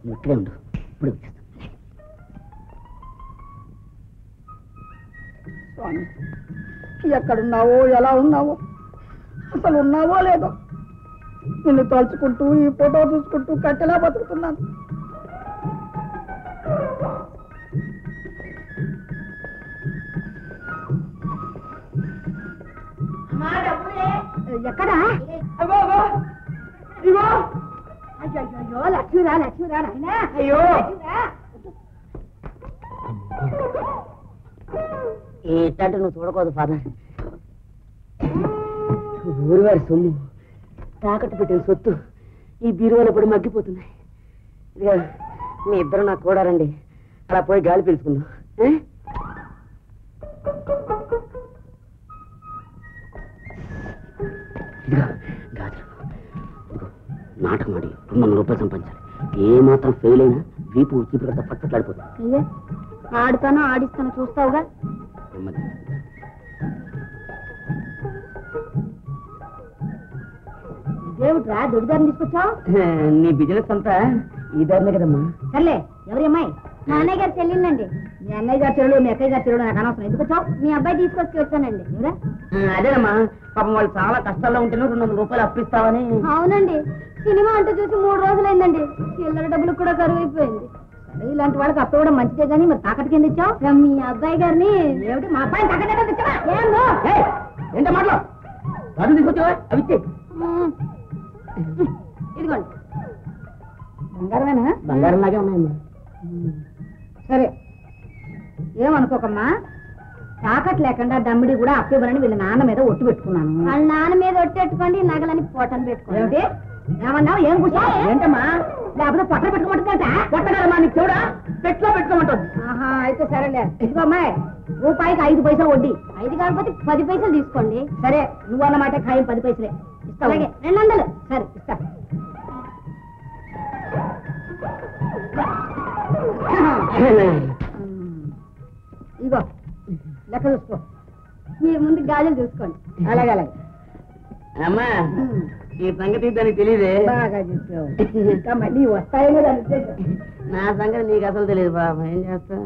నువ్వు ఇక్కడే ఉండు. ఇప్పుడు స్వామి ఎక్కడున్నావో ఎలా ఉన్నావో అసలు ఉన్నావో లేదో నిన్ను తలుచుకుంటూ ఈ ఫోటో చూసుకుంటూ కట్టెలా బతుకుతున్నాను? ఎక్కడా? అయ్యో లక్ష్మిరా లక్ష్మిరా నాయనా. అయ్యో. ఏంటంటే నువ్వు చూడకూడదు ఫాదర్. ఊరివారి సొమ్ము తాకట్టు పెట్టిన సొత్తు ఈ బీరువాలో పడి మగ్గిపోతున్నాయి. మీ ఇద్దరు నాకు కూడా రండి అలా పోయి గాలి పీల్చుకుందాం. ఇదిగో నాటకం ఆడి రెండు వందల రూపాయలు సంపాదించాలి. ఏ మాత్రం ఫెయిల్ అయినా వీపు చీపురు పట్టట్లాడిపోతుంది ఆడుతానో ఆడిస్తానో చూస్తావుగా? దేవుట్రా దొడిదారిని తీసుకొచ్చావు? నీ బిజినెస్ అంతా ఈ దారినే కదమ్మా. సర్లే ఎవరి అమ్మాయి? మా అన్నయ్య గారు చెల్లిందండి మీ అన్నయ్య గారు చెల్లెలు మీ అక్కయ్య గారు చెల్లెలు నాకు అనవసరం. ఎందుకు వచ్చావు? మీ అబ్బాయి తీసుకొచ్చి వచ్చానండి. అదేనమ్మా. పాపం వాళ్ళు చాలా కష్టాల్లో ఉంటేనే రెండు వందల రూపాయలు అప్పిస్తావని. అవునండి. సినిమా అంటూ చూసి మూడు రోజులైందండి. చిల్లర డబ్బులు కూడా కరువు అయిపోయింది ఇలాంటి వాళ్ళకి అప్పు కూడా మంచిదే కానీ మరి తాకట్టు కింద ఇచ్చావు? మీ అబ్బాయి గారిని. ఏమిటి? మా అబ్బాయిని తాకట్టు ఇచ్చావా? ఏంట మాటలు? గాజులు తీసుకొచ్చావా? అవి. ఇదిగోండి. బంగారమేనా? బంగారం లాగే ఉన్నాయమ్మా. సరే. ఏమనుకోకమ్మా? తాకట్ లేకుండా దమ్మిడి కూడా అప్పివ్వరని వీళ్ళ నాన్న మీద ఒట్టు పెట్టుకున్నాను. వాళ్ళ నాన్న మీద ఒట్టు పెట్టుకోండి నగలని పొట్టను పెట్టుకోండి. ఏమన్నావు? ఏం కూర్చో? ఏంటమ్మా? లేకపోతే పొట్ట పెట్టుకోమంటుందంట కొట్టగలమ్మా నీకు చూడా పెట్లో పెట్టుకోమంటుంది. ఆహా అయితే సరేలే. ఇదిగో అమ్మాయి రూపాయికి ఐదు పైసలు వడ్డీ. ఐదు కాకపోతే పది పైసలు తీసుకోండి. సరే నువ్వు అన్నమాట ఖాయం పది పైసలే. ఇస్తా. అలాగే రెండు వందలు. సరే ఇస్తా. ఇగో లెక్క చూసుకో. మీరు ముందు గాజులు చూసుకోండి. అలాగే అలాగే. అమ్మా ఈ సంగతి దానికి తెలియదే బాగా ఇంకా మళ్ళీ వస్తాయేమో దాని ఉద్దేశం. నా సంగతి నీకు అసలు తెలియదు బాబా. ఏం చేస్తా